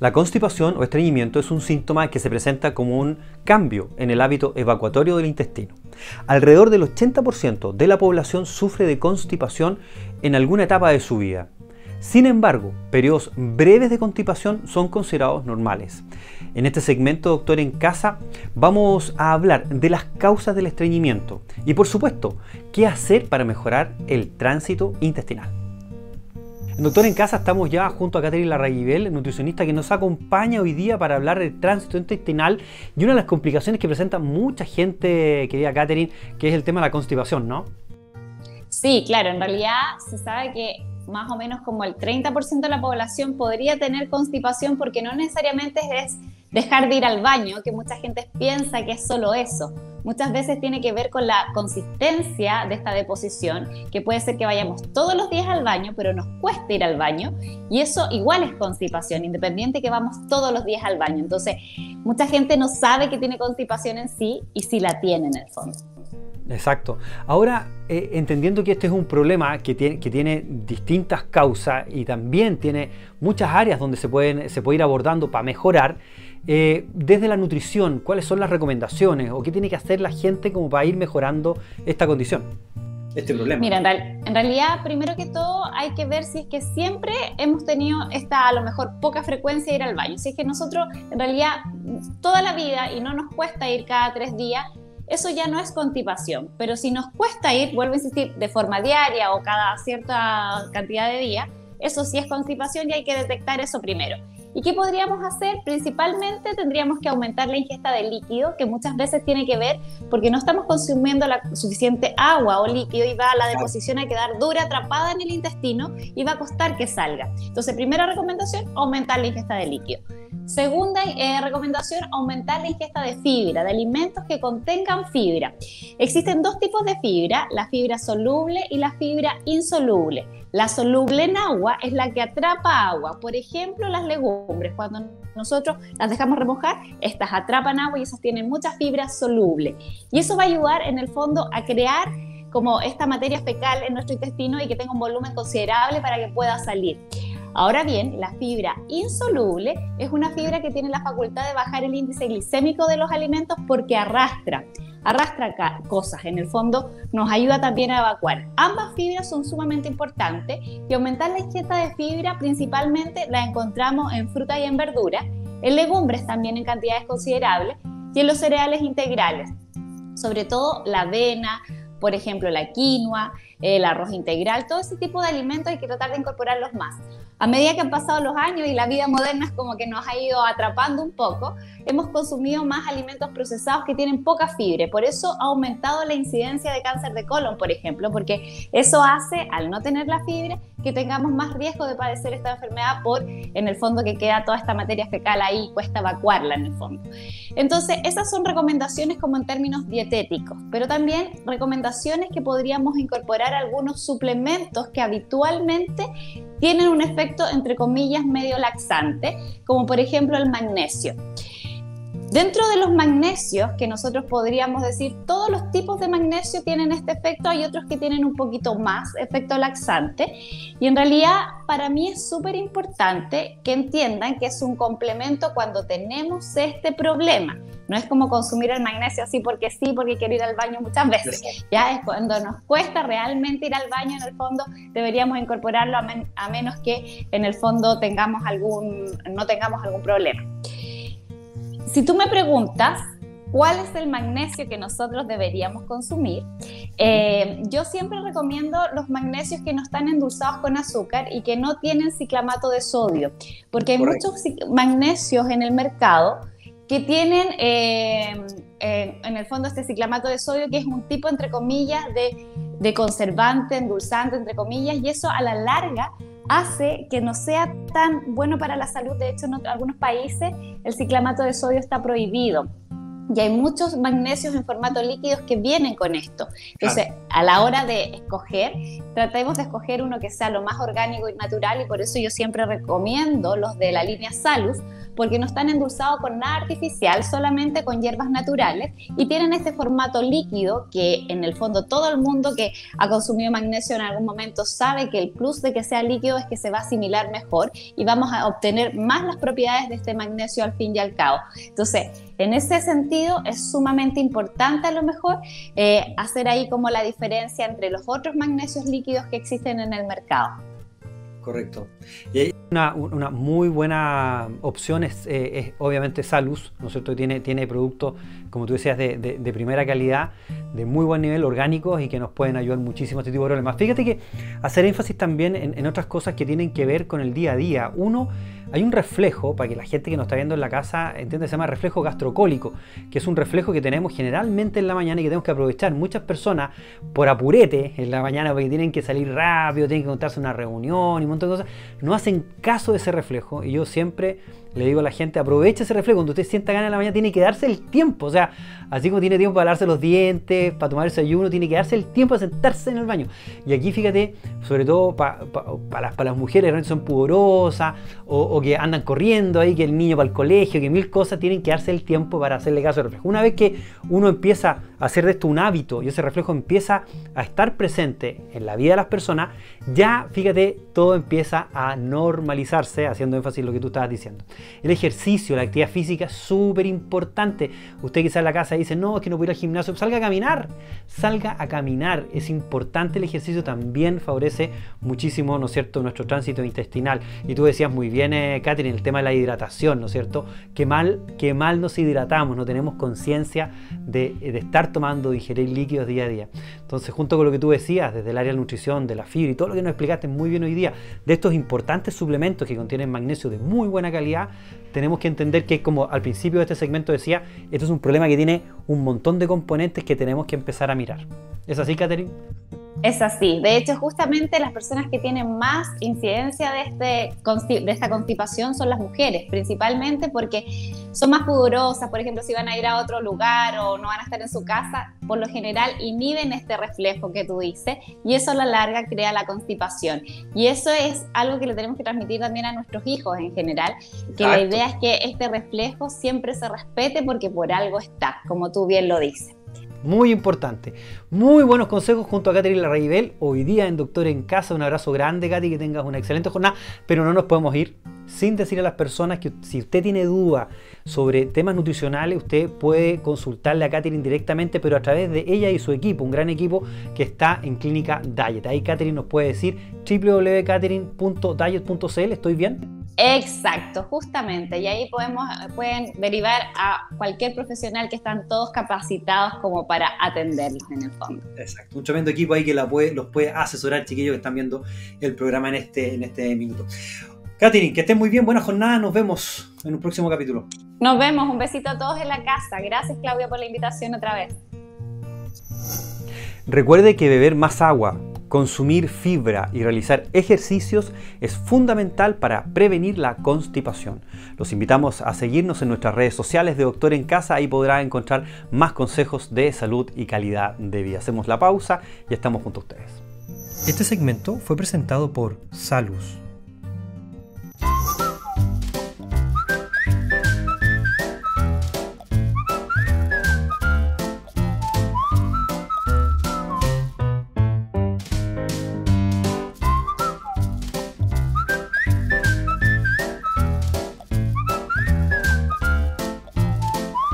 La constipación o estreñimiento es un síntoma que se presenta como un cambio en el hábito evacuatorio del intestino. Alrededor del 80% de la población sufre de constipación en alguna etapa de su vida. Sin embargo, periodos breves de constipación son considerados normales. En este segmento, Doctor en Casa, vamos a hablar de las causas del estreñimiento y, por supuesto, qué hacer para mejorar el tránsito intestinal. Doctor en Casa estamos ya junto a Catherine Larraguibel, nutricionista que nos acompaña hoy día para hablar del tránsito intestinal y una de las complicaciones que presenta mucha gente, querida Catherine, que es el tema de la constipación, ¿no? Sí, claro, en realidad se sabe que más o menos como el 30% de la población podría tener constipación porque no necesariamente es dejar de ir al baño, que mucha gente piensa que es solo eso muchas veces tiene que ver con la consistencia de esta deposición, que puede ser que vayamos todos los días al baño, pero nos cueste ir al baño, y eso igual es constipación, independiente que vamos todos los días al baño. Entonces, mucha gente no sabe que tiene constipación en sí y sí la tiene en el fondo. Exacto. Ahora, eh, entendiendo que este es un problema que tiene, que tiene distintas causas y también tiene muchas áreas donde se, pueden, se puede ir abordando para mejorar, eh, desde la nutrición, ¿cuáles son las recomendaciones o qué tiene que hacer la gente como para ir mejorando esta condición? Este problema. Mira, en, realidad, primero que todo, hay que ver si es que siempre hemos tenido esta, a lo mejor, poca frecuencia de ir al baño. Si es que nosotros, en realidad, toda la vida y no nos cuesta ir cada tres días, eso ya no es constipación. Pero si nos cuesta ir, vuelvo a insistir, de forma diaria o cada cierta cantidad de días, eso sí es constipación y hay que detectar eso primero. ¿Y qué podríamos hacer? Principalmente tendríamos que aumentar la ingesta de líquido, que muchas veces tiene que ver porque no estamos consumiendo la suficiente agua o líquido y va a la deposición a quedar dura, atrapada en el intestino y va a costar que salga. Entonces, primera recomendación, aumentar la ingesta de líquido. Segunda eh, recomendación, aumentar la ingesta de fibra, de alimentos que contengan fibra. Existen dos tipos de fibra, la fibra soluble y la fibra insoluble. La soluble en agua es la que atrapa agua. Por ejemplo, las legumbres. Cuando nosotros las dejamos remojar, estas atrapan agua y esas tienen mucha fibra soluble. Y eso va a ayudar en el fondo a crear como esta materia fecal en nuestro intestino y que tenga un volumen considerable para que pueda salir. Ahora bien, la fibra insoluble es una fibra que tiene la facultad de bajar el índice glicémico de los alimentos porque arrastra arrastra cosas, en el fondo nos ayuda también a evacuar. Ambas fibras son sumamente importantes y aumentar la ingesta de fibra principalmente la encontramos en fruta y en verdura, en legumbres también en cantidades considerables y en los cereales integrales, sobre todo la avena, por ejemplo la quinoa, el arroz integral, todo ese tipo de alimentos hay que tratar de incorporarlos más a medida que han pasado los años y la vida moderna es como que nos ha ido atrapando un poco, hemos consumido más alimentos procesados que tienen poca fibra. Por eso ha aumentado la incidencia de cáncer de colon, por ejemplo, porque eso hace, al no tener la fibra, que tengamos más riesgo de padecer esta enfermedad por, en el fondo, que queda toda esta materia fecal ahí y cuesta evacuarla en el fondo. Entonces, esas son recomendaciones como en términos dietéticos, pero también recomendaciones que podríamos incorporar algunos suplementos que habitualmente tienen un efecto, entre comillas, medio laxante, como por ejemplo el magnesio. Dentro de los magnesios, que nosotros podríamos decir, todos los tipos de magnesio tienen este efecto, hay otros que tienen un poquito más efecto laxante. Y en realidad para mí es súper importante que entiendan que es un complemento cuando tenemos este problema. No es como consumir el magnesio así porque sí, porque quiero ir al baño muchas veces. Ya es cuando nos cuesta realmente ir al baño, en el fondo deberíamos incorporarlo a, a menos que en el fondo tengamos algún, no tengamos algún problema. Si tú me preguntas cuál es el magnesio que nosotros deberíamos consumir, eh, yo siempre recomiendo los magnesios que no están endulzados con azúcar y que no tienen ciclamato de sodio, porque hay muchos magnesios en el mercado que tienen eh, eh, en el fondo este ciclamato de sodio, que es un tipo, entre comillas, de, de conservante, endulzante, entre comillas, y eso a la larga hace que no sea tan bueno para la salud. De hecho, en algunos países el ciclamato de sodio está prohibido. Y hay muchos magnesios en formato líquidos que vienen con esto. Entonces, a la hora de escoger, tratemos de escoger uno que sea lo más orgánico y natural y por eso yo siempre recomiendo los de la línea Salus, porque no están endulzados con nada artificial, solamente con hierbas naturales y tienen este formato líquido que en el fondo todo el mundo que ha consumido magnesio en algún momento sabe que el plus de que sea líquido es que se va a asimilar mejor y vamos a obtener más las propiedades de este magnesio al fin y al cabo. Entonces, en ese sentido es sumamente importante a lo mejor eh, hacer ahí como la diferencia entre los otros magnesios líquidos que existen en el mercado. Correcto. Y una, muy buena opción es, eh, obviamente Salus, ¿no es cierto? Tiene, tiene productos, como tú decías, de, primera calidad, de muy buen nivel, orgánicos y que nos pueden ayudar muchísimo a este tipo de problemas. Fíjate que hacer énfasis también en otras cosas que tienen que ver con el día a día. Uno, hay un reflejo, para que la gente que nos está viendo en la casa entienda, se llama reflejo gastrocólico, que es un reflejo que tenemos generalmente en la mañana y que tenemos que aprovechar. Muchas personas, por apurete en la mañana, porque tienen que salir rápido, tienen que contarse una reunión y un montón de cosas, no hacen caso de ese reflejo. Y yo siempre le digo a la gente, aproveche ese reflejo. Cuando usted sienta ganas en la mañana, tiene que darse el tiempo. O sea, así como tiene tiempo para lavarse los dientes, para tomar el desayuno, tiene que darse el tiempo de sentarse en el baño. Y aquí, fíjate, sobre todo para las, las, mujeres que son pudorosas o, que andan corriendo ahí, que el niño para el colegio, que mil cosas, tienen que darse el tiempo para hacerle caso al reflejo. Una vez que uno empieza a hacer de esto un hábito y ese reflejo empieza a estar presente en la vida de las personas, ya, fíjate, todo empieza a normalizarse, haciendo énfasis en lo que tú estabas diciendo. El ejercicio, la actividad física es súper importante. Usted quizá en la casa dice, no, es que no puedo ir al gimnasio, salga a caminar, salga a caminar. Es importante el ejercicio, también favorece muchísimo, ¿no es cierto?, nuestro tránsito intestinal. Y tú decías muy bien, eh, Catherine, el tema de la hidratación, ¿no es cierto? Qué mal, qué mal nos hidratamos, no tenemos conciencia de, de estar tomando, digerir líquidos día a día. Entonces, junto con lo que tú decías, desde el área de nutrición, de la fibra y todo lo que nos explicaste muy bien hoy día, de estos importantes suplementos que contienen magnesio de muy buena calidad, tenemos que entender que, como al principio de este segmento decía, esto es un problema que tiene un montón de componentes que tenemos que empezar a mirar. ¿Es así, Catherine? Es así. De hecho, justamente las personas que tienen más incidencia de, este, de esta constipación son las mujeres, principalmente porque son más pudorosas, por ejemplo, si van a ir a otro lugar o no van a estar en su casa, por lo general inhiben este reflejo que tú dices y eso a la larga crea la constipación. Y eso es algo que le tenemos que transmitir también a nuestros hijos en general, que la idea es que este reflejo siempre se respete porque por algo está, como tú bien lo dices. Muy importante. Muy buenos consejos junto a Catherine Larraibel. Hoy día en Doctor en Casa. Un abrazo grande, Katy. Que tengas una excelente jornada. Pero no nos podemos ir sin decir a las personas que si usted tiene duda sobre temas nutricionales, usted puede consultarle a Catherine directamente, pero a través de ella y su equipo, un gran equipo que está en Clínica Diet. Ahí Catherine nos puede decir www.catherine.diet.cl. ¿Estoy bien? Exacto, justamente. Y ahí podemos, pueden derivar a cualquier profesional que están todos capacitados como para atenderlos en el fondo. Exacto, un tremendo equipo ahí que la puede, los puede asesorar, chiquillos que están viendo el programa en este, en este minuto. Katherine, que estén muy bien, buena jornada, nos vemos en un próximo capítulo. Nos vemos, un besito a todos en la casa. Gracias Claudia por la invitación otra vez. Recuerde que beber más agua, consumir fibra y realizar ejercicios es fundamental para prevenir la constipación. Los invitamos a seguirnos en nuestras redes sociales de Doctor en Casa, ahí podrá encontrar más consejos de salud y calidad de vida. Hacemos la pausa y estamos junto a ustedes. Este segmento fue presentado por Salus